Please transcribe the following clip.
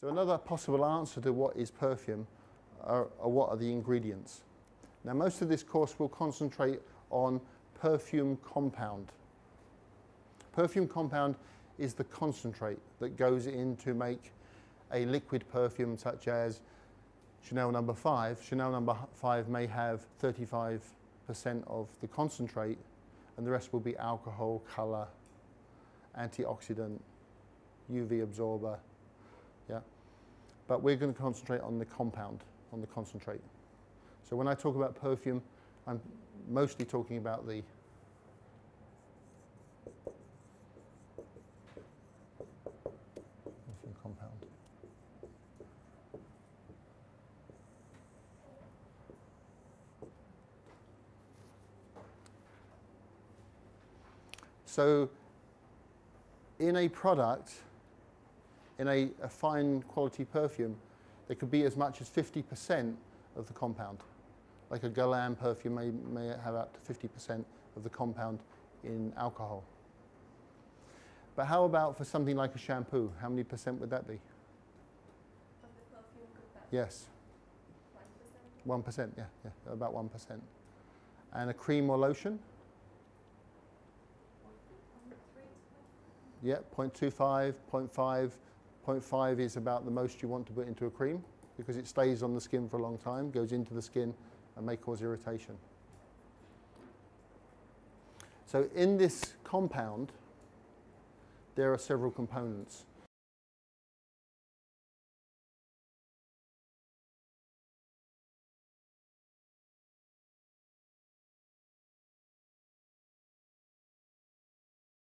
So another possible answer to what is perfume are, are what are the ingredients. Now most of this course will concentrate on perfume compound. Perfume compound is the concentrate that goes in to make a liquid perfume such as Chanel number 5. Chanel number 5 may have 35% of the concentrate and the rest will be alcohol, colour, antioxidant, UV absorber, yeah. But we're going to concentrate on the compound, on the concentrate. So when I talk about perfume, I'm mostly talking about the compound. So in a product, in a, a, fine quality perfume, there could be as much as 50% of the compound. Like a Guerlain perfume may, may have up to 50% of the compound in alcohol. But how about for something like a shampoo? How many percent would that be? Of the? Yes, One percent? 1%, yeah, yeah, about 1%. And a cream or lotion? Yeah, 0.25, 0.5. 0.5 is about the most you want to put into a cream because it stays on the skin for a long time, goes into the skin and may cause irritation. So in this compound, there are several components.